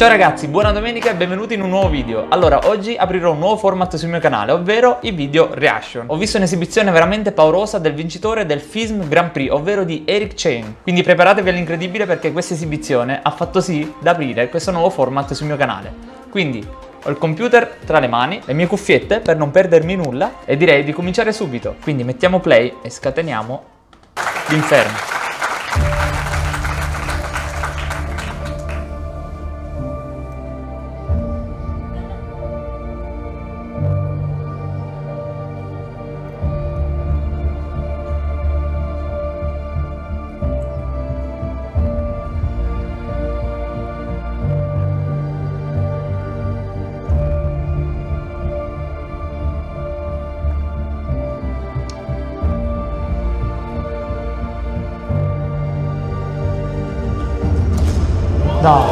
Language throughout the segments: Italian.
Ciao ragazzi, buona domenica e benvenuti in un nuovo video. Allora, oggi aprirò un nuovo format sul mio canale, ovvero i video reaction. Ho visto un'esibizione veramente paurosa del vincitore del FISM Grand Prix, ovvero di Eric Chain. Quindi preparatevi all'incredibile perché questa esibizione ha fatto sì da aprire questo nuovo format sul mio canale. Quindi ho il computer tra le mani, le mie cuffiette per non perdermi nulla e direi di cominciare subito. Quindi mettiamo play e scateniamo l'inferno. No.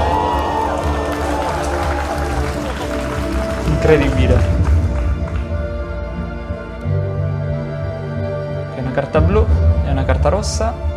Incredibile. Ok, una carta blu e una carta rossa.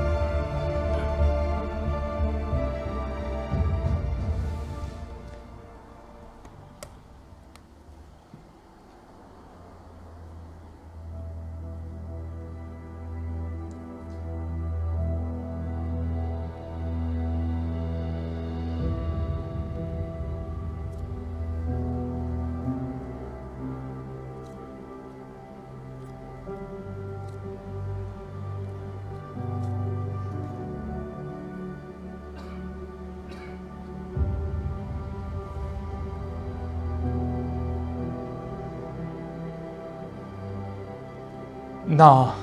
No.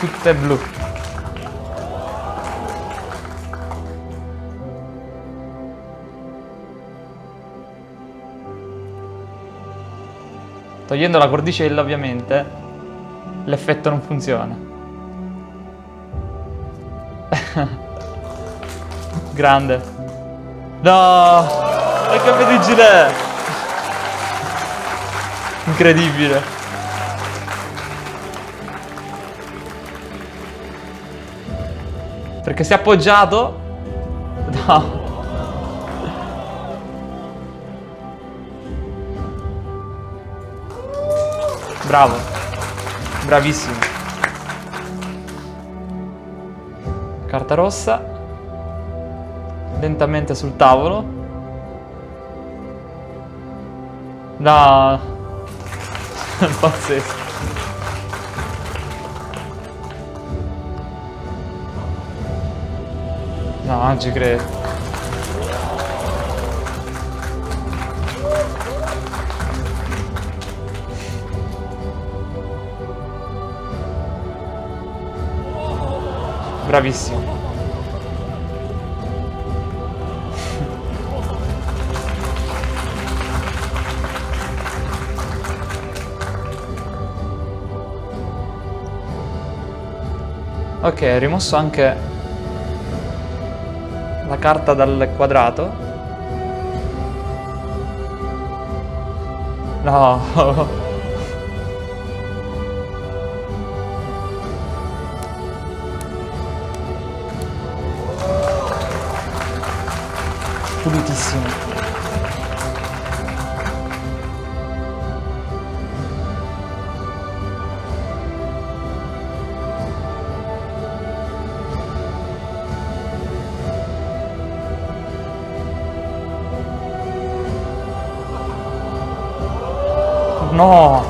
Tutte blu. Togliendo la cordicella ovviamente l'effetto non funziona. Grande. No! Di gilet! Incredibile. Perché si è appoggiato? No. Bravo. Bravissimo. Carta rossa. Lentamente sul tavolo. No. Pazzesco. No, non ci credo. Bravissimo. Ok, ho rimosso anche la carta dal quadrato. No. Pulitissimo. No!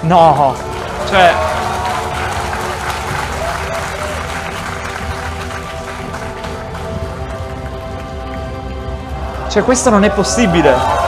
No! Cioè... Cioè questo non è possibile!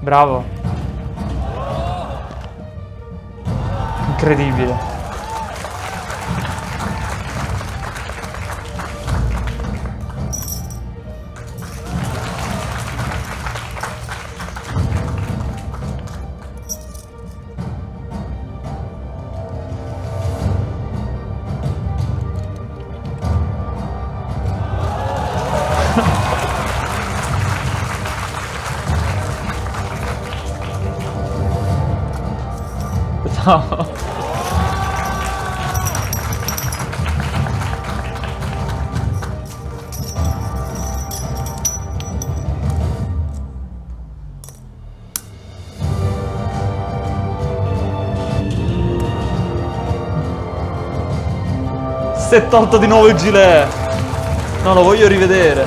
Bravo. Incredibile. No. Si è tolto di nuovo il gilet. No, lo voglio rivedere.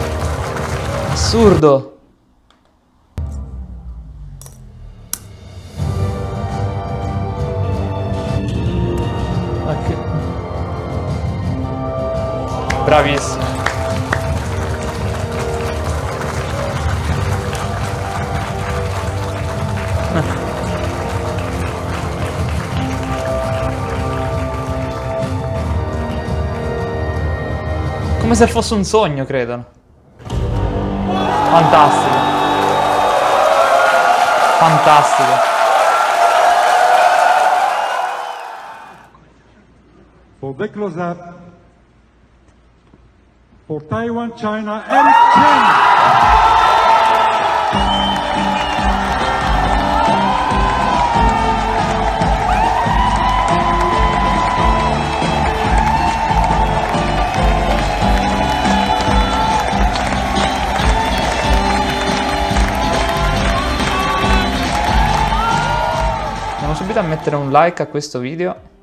Assurdo. Bravissimo. Come se fosse un sogno, credono. Fantastico. Fantastico. For the close-up, for Taiwan, China, Eric Chen. Subito a mettere un like a questo video.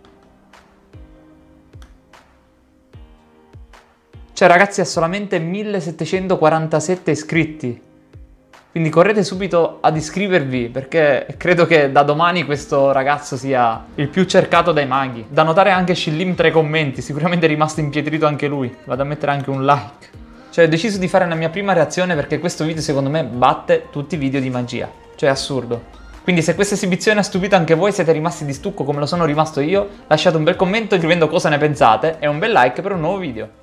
Cioè ragazzi ha solamente 1747 iscritti. Quindi correte subito ad iscrivervi perché credo che da domani questo ragazzo sia il più cercato dai maghi. Da notare anche Shillim tra i commenti, sicuramente è rimasto impietrito anche lui. Vado a mettere anche un like. Cioè ho deciso di fare la mia prima reazione perché questo video secondo me batte tutti i video di magia. Cioè è assurdo. Quindi se questa esibizione ha stupito anche voi, siete rimasti di stucco come lo sono rimasto io, lasciate un bel commento scrivendo cosa ne pensate e un bel like per un nuovo video.